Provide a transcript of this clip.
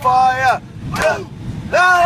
Fire! No! No!